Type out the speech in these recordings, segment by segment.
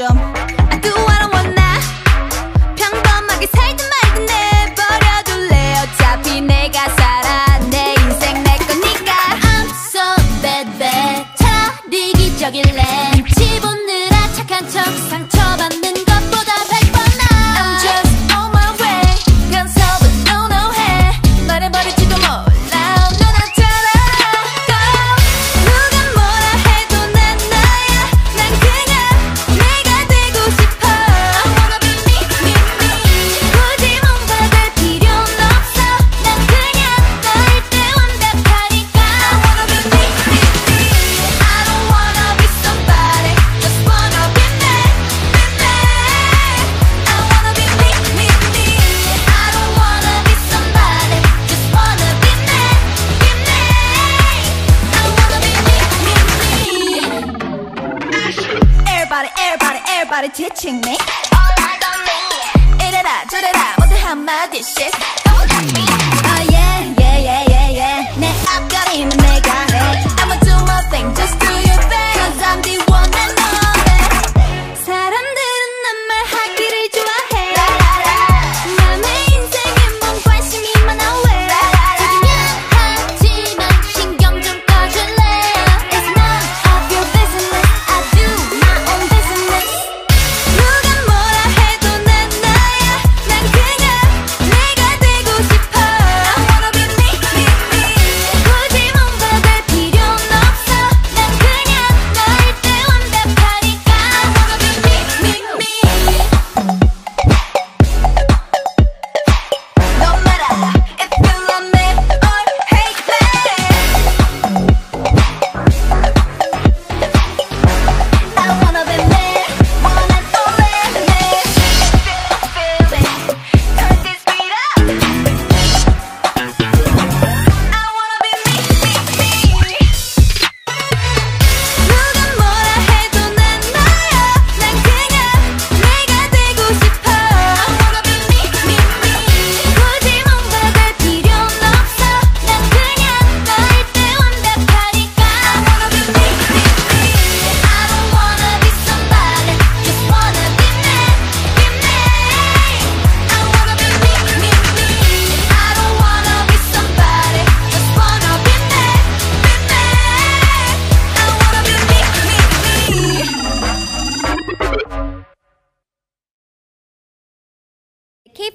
좀. I do what I wanna. 평범하게 살든 말든 내버려둘래. 어차피 내가 살아. 내 인생 내 거니까. I'm so bad bad. 차라리 기적일래. 집 오느라 착한 척 상처 everybody, everybody, everybody teaching me. All eyes on me. 이래라 저래라 My dishes, Don't touch me. Oh yeah.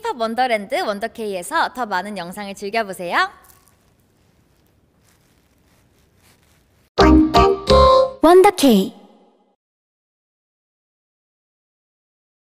힙합 원더랜드 원더케이에서 더 많은 영상을 즐겨보세요. 원더케이